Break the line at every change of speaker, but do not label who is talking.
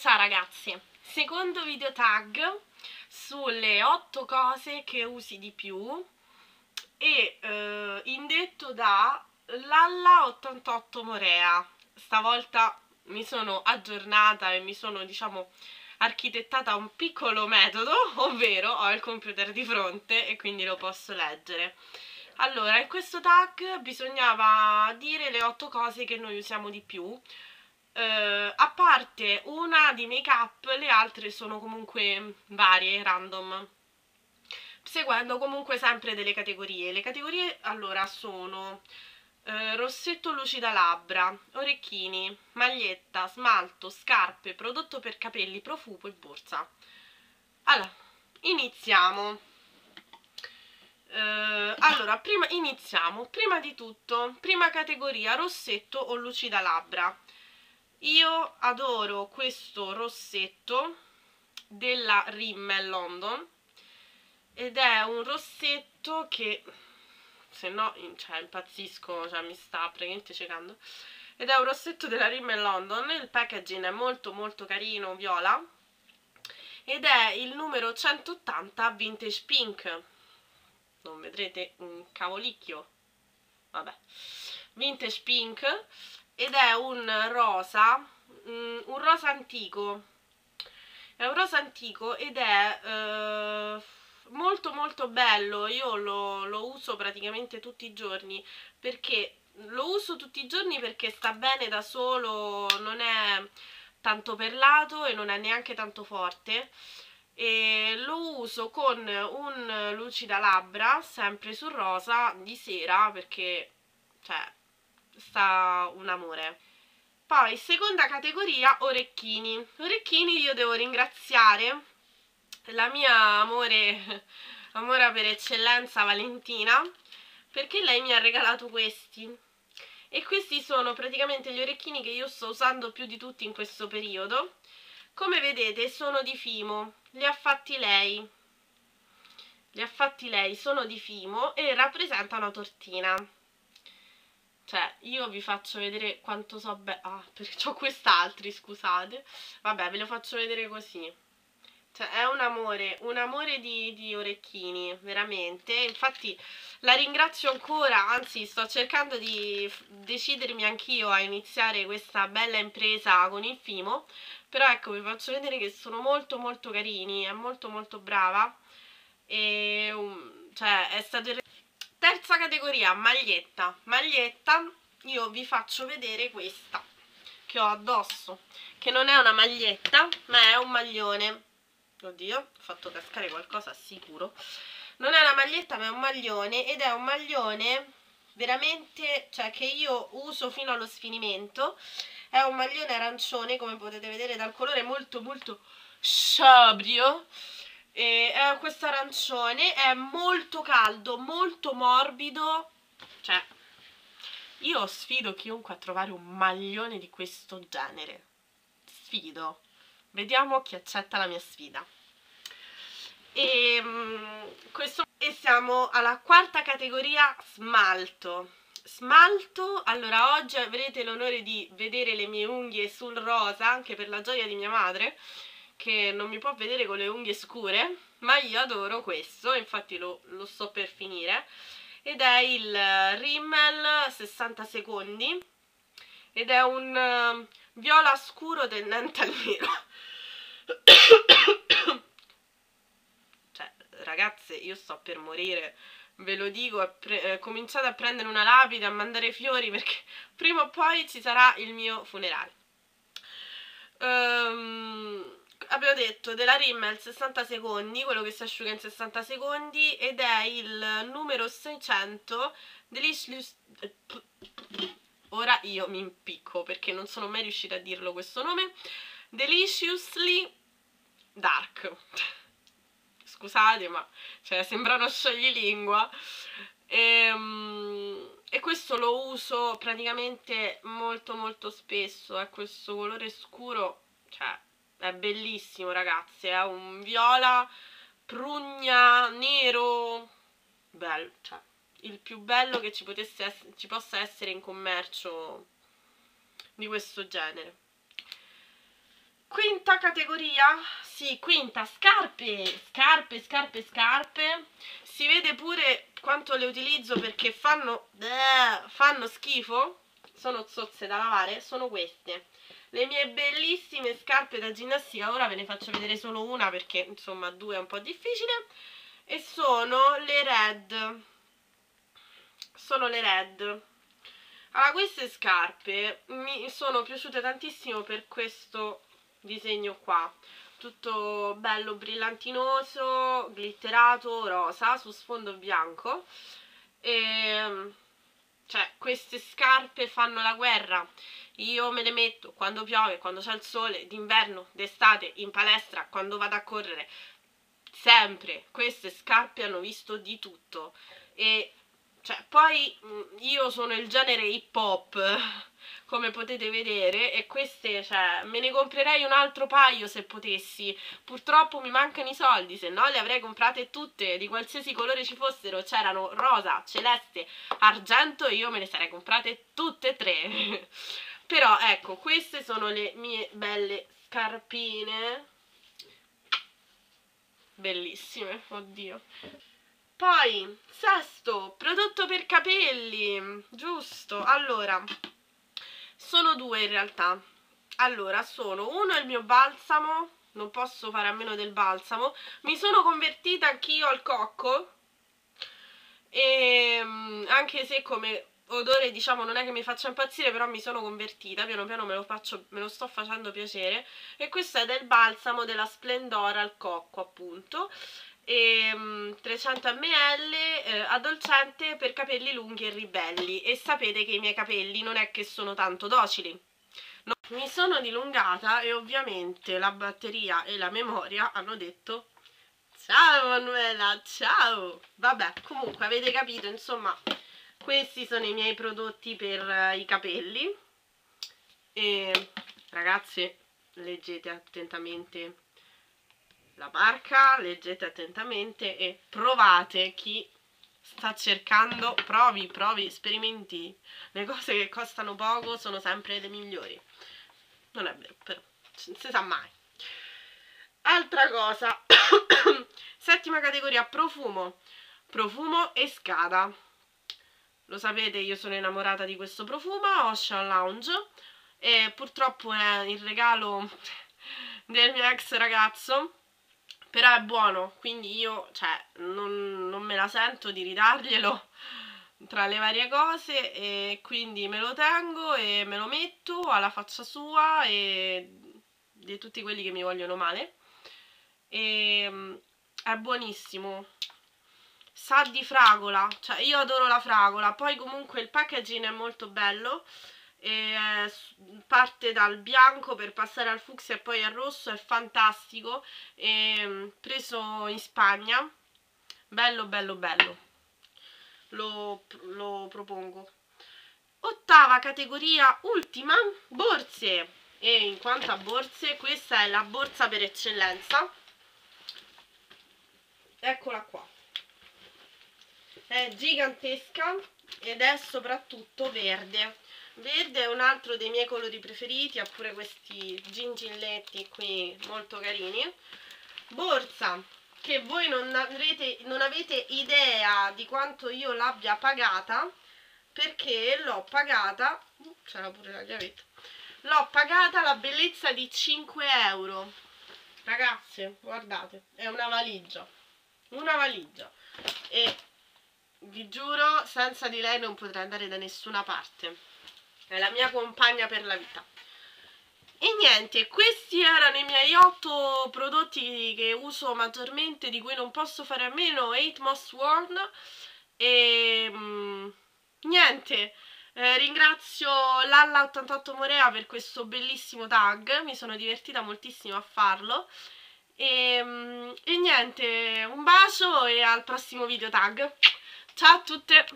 Ciao ragazzi, secondo video tag sulle 8 cose che usi di più e eh, indetto da Lalla88 Morea. Stavolta mi sono aggiornata e mi sono, diciamo, architettata un piccolo metodo, ovvero ho il computer di fronte e quindi lo posso leggere. Allora, in questo tag bisognava dire le 8 cose che noi usiamo di più, Uh, a parte una di make up, le altre sono comunque varie, random. Seguendo comunque sempre delle categorie. Le categorie allora sono uh, rossetto lucida labbra, orecchini, maglietta, smalto, scarpe, prodotto per capelli, profumo e borsa. Allora, iniziamo. Uh, allora, prima iniziamo. Prima di tutto, prima categoria rossetto o lucida labbra io adoro questo rossetto della Rimmel London ed è un rossetto che se no cioè, impazzisco, cioè mi sta praticamente cercando ed è un rossetto della Rimmel London il packaging è molto molto carino, viola ed è il numero 180 Vintage Pink. Non vedrete un cavolicchio? Vabbè. Vintage Pink ed è un rosa, mm, un rosa antico, è un rosa antico ed è eh, molto molto bello, io lo, lo uso praticamente tutti i giorni perché lo uso tutti i giorni perché sta bene da solo, non è tanto perlato e non è neanche tanto forte. E lo uso con un lucida labbra sempre sul rosa di sera perché cioè sta un amore. Poi, seconda categoria, orecchini. Orecchini io devo ringraziare la mia amore, amore per eccellenza Valentina, perché lei mi ha regalato questi. E questi sono praticamente gli orecchini che io sto usando più di tutti in questo periodo. Come vedete sono di Fimo, li ha fatti lei. Li ha fatti lei, sono di Fimo e rappresentano tortina. Cioè, io vi faccio vedere quanto so bene... Ah, perché ho quest'altri, scusate. Vabbè, ve lo faccio vedere così. Cioè, è un amore, un amore di, di orecchini, veramente. Infatti, la ringrazio ancora, anzi, sto cercando di decidermi anch'io a iniziare questa bella impresa con il Fimo. Però, ecco, vi faccio vedere che sono molto, molto carini. È molto, molto brava. E... Um, cioè, è stato... Terza categoria, maglietta. Maglietta, io vi faccio vedere questa che ho addosso, che non è una maglietta, ma è un maglione. Oddio, ho fatto cascare qualcosa sicuro. Non è una maglietta, ma è un maglione ed è un maglione veramente, cioè che io uso fino allo sfinimento. È un maglione arancione, come potete vedere dal colore molto molto sobrio e è questo arancione, è molto caldo, molto morbido, cioè io sfido chiunque a trovare un maglione di questo genere, sfido, vediamo chi accetta la mia sfida. E, um, questo, e siamo alla quarta categoria smalto. Smalto, allora oggi avrete l'onore di vedere le mie unghie sul rosa, anche per la gioia di mia madre, che non mi può vedere con le unghie scure, ma io adoro questo, infatti lo, lo sto per finire, ed è il Rimmel 60 secondi, ed è un uh, viola scuro tendente al nero. cioè, ragazze, io sto per morire, ve lo dico, eh, cominciate a prendere una lapide, a mandare fiori, perché prima o poi ci sarà il mio funerale. Um, abbiamo detto della Rimmel 60 secondi, quello che si asciuga in 60 secondi ed è il numero 600 Delicious ora io mi impicco perché non sono mai riuscita a dirlo questo nome Deliciously Dark. Scusate ma cioè, sembra uno scioglilingua. E, ehm, e questo lo uso praticamente molto molto spesso è questo colore scuro cioè è bellissimo ragazzi, è un viola, prugna, nero, bello, cioè il più bello che ci, potesse ci possa essere in commercio di questo genere. Quinta categoria, sì, quinta, scarpe, scarpe, scarpe, scarpe. Si vede pure quanto le utilizzo perché fanno, bleh, fanno schifo, sono zozze da lavare, sono queste. Le mie bellissime scarpe da ginnastica, ora ve ne faccio vedere solo una perché insomma due è un po' difficile. E sono le red, sono le red. Allora, queste scarpe mi sono piaciute tantissimo per questo disegno qua tutto bello brillantinoso, glitterato, rosa su sfondo bianco e cioè queste scarpe fanno la guerra. Io me le metto quando piove, quando c'è il sole, d'inverno, d'estate, in palestra, quando vado a correre. Sempre. Queste scarpe hanno visto di tutto. E cioè, poi mm, io sono il genere hip hop, come potete vedere, e queste, cioè, me ne comprerei un altro paio se potessi. Purtroppo mi mancano i soldi, se no le avrei comprate tutte, di qualsiasi colore ci fossero. C'erano rosa, celeste, argento, e io me le sarei comprate tutte e tre. Però, ecco, queste sono le mie belle scarpine. Bellissime, oddio. Poi, sesto, prodotto per capelli, giusto, allora, sono due in realtà. Allora, sono, uno è il mio balsamo, non posso fare a meno del balsamo, mi sono convertita anch'io al cocco, e ehm, anche se come odore diciamo non è che mi faccia impazzire però mi sono convertita. Piano piano me lo, faccio, me lo sto facendo piacere. E questo è del balsamo della Splendora al cocco appunto e, um, 300 ml eh, addolcente per capelli lunghi e ribelli. E sapete che i miei capelli non è che sono tanto docili. No. mi sono dilungata e ovviamente la batteria e la memoria hanno detto ciao Manuela ciao. Vabbè comunque avete capito insomma questi sono i miei prodotti per uh, i capelli. E ragazze leggete attentamente la marca, leggete attentamente e provate chi sta cercando, provi, provi, sperimenti. Le cose che costano poco sono sempre le migliori. Non è vero, però, non si sa mai. Altra cosa, settima categoria, profumo. Profumo e scada. Lo sapete, io sono innamorata di questo profumo, Ocean Lounge, e purtroppo è il regalo del mio ex ragazzo però è buono, quindi io cioè, non, non me la sento di ridarglielo tra le varie cose e quindi me lo tengo e me lo metto alla faccia sua e di tutti quelli che mi vogliono male. E è buonissimo. Sa di fragola cioè io adoro la fragola poi comunque il packaging è molto bello e parte dal bianco per passare al fucsia e poi al rosso, è fantastico, e, mm, preso in Spagna, bello bello bello, lo, lo propongo. Ottava categoria, ultima, borse, e in quanto a borse, questa è la borsa per eccellenza, eccola qua, è gigantesca ed è soprattutto verde Verde è un altro dei miei colori preferiti, ha pure questi gingilletti qui molto carini. Borsa, che voi non, avrete, non avete idea di quanto io l'abbia pagata, perché l'ho pagata, uh, c'era pure la chiavetta, l'ho pagata la bellezza di 5 euro. Ragazze, guardate, è una valigia, una valigia. E vi giuro, senza di lei non potrei andare da nessuna parte è la mia compagna per la vita e niente, questi erano i miei 8 prodotti che uso maggiormente, di cui non posso fare a meno, 8 Most Worn. E mm, niente, eh, ringrazio Lalla88 Morea per questo bellissimo tag, mi sono divertita moltissimo a farlo. E, mm, e niente, un bacio e al prossimo video tag. Ciao a tutte!